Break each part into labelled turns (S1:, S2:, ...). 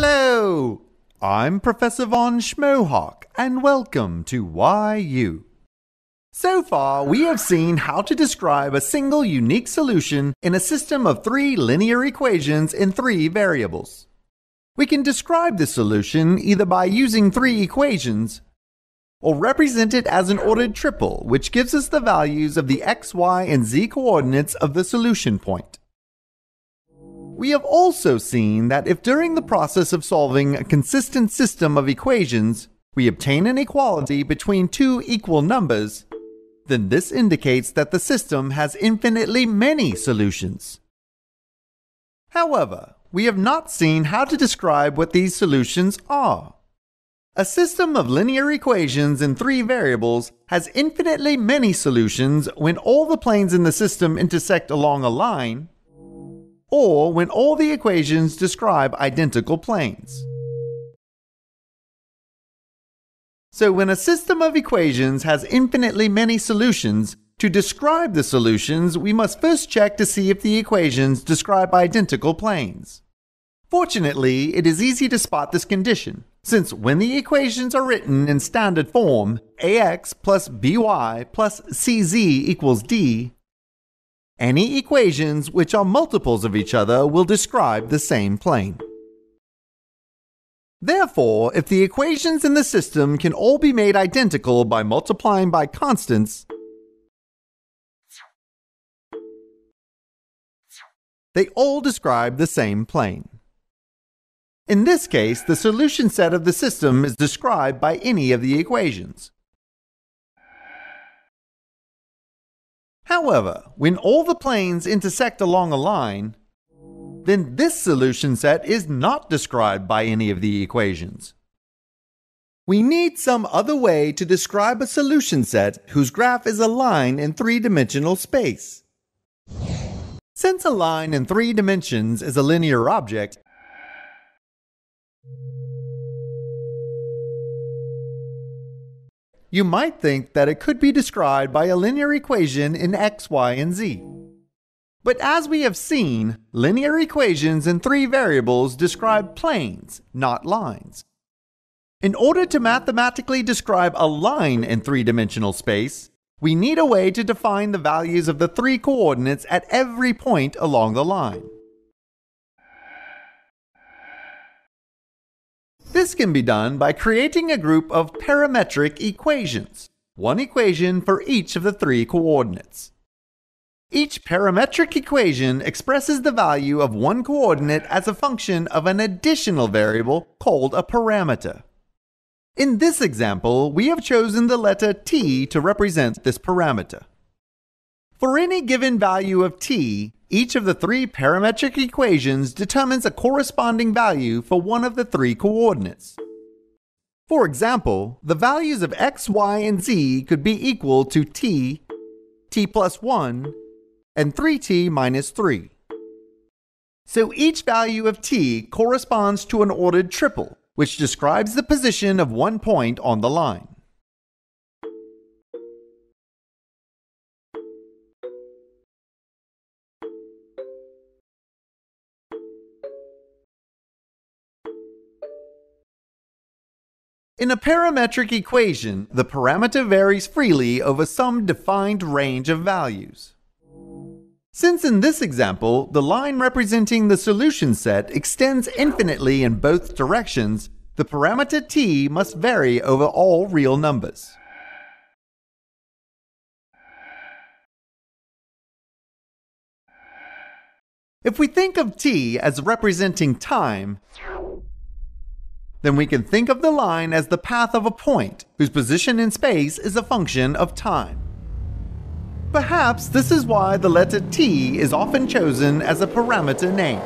S1: Hello! I'm Professor Von Schmohawk, and welcome to WhyU. So far, we have seen how to describe a single unique solution in a system of three linear equations in three variables. We can describe the solution either by using three equations or represent it as an ordered triple, which gives us the values of the x, y, and z coordinates of the solution point. We have also seen that if during the process of solving a consistent system of equations, we obtain an equality between two equal numbers, then this indicates that the system has infinitely many solutions. However, we have not seen how to describe what these solutions are. A system of linear equations in three variables has infinitely many solutions when all the planes in the system intersect along a line, or when all the equations describe identical planes. So when a system of equations has infinitely many solutions, to describe the solutions, we must first check to see if the equations describe identical planes. Fortunately, it is easy to spot this condition, since when the equations are written in standard form, ax plus by plus cz equals d, any equations which are multiples of each other will describe the same plane. Therefore, if the equations in the system can all be made identical by multiplying by constants, they all describe the same plane. In this case, the solution set of the system is described by any of the equations. However, when all the planes intersect along a line, then this solution set is not described by any of the equations. We need some other way to describe a solution set whose graph is a line in three-dimensional space. Since a line in three dimensions is a linear object, you might think that it could be described by a linear equation in x, y, and z. But as we have seen, linear equations in three variables describe planes, not lines. In order to mathematically describe a line in three-dimensional space, we need a way to define the values of the three coordinates at every point along the line. This can be done by creating a group of parametric equations, one equation for each of the three coordinates. Each parametric equation expresses the value of one coordinate as a function of an additional variable called a parameter. In this example, we have chosen the letter t to represent this parameter. For any given value of t, each of the three parametric equations determines a corresponding value for one of the three coordinates. For example, the values of x, y, and z could be equal to t, t plus 1, and 3t minus 3. So each value of t corresponds to an ordered triple, which describes the position of one point on the line. In a parametric equation, the parameter varies freely over some defined range of values. Since in this example, the line representing the solution set extends infinitely in both directions, the parameter t must vary over all real numbers. If we think of t as representing time, then we can think of the line as the path of a point, whose position in space is a function of time. Perhaps this is why the letter t is often chosen as a parameter name.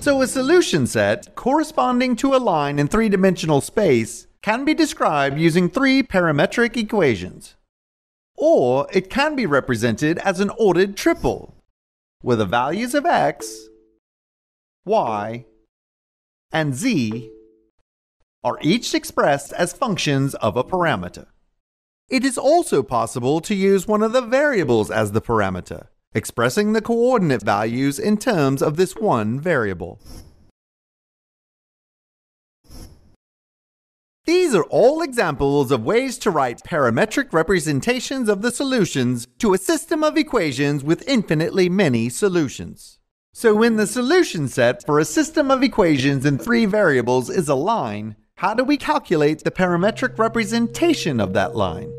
S1: So a solution set corresponding to a line in three-dimensional space can be described using three parametric equations. Or it can be represented as an ordered triple, where the values of x, y, and z are each expressed as functions of a parameter. It is also possible to use one of the variables as the parameter, expressing the coordinate values in terms of this one variable. These are all examples of ways to write parametric representations of the solutions to a system of equations with infinitely many solutions. So when the solution set for a system of equations in three variables is a line, how do we calculate the parametric representation of that line?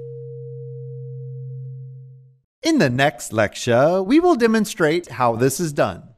S1: In the next lecture, we will demonstrate how this is done.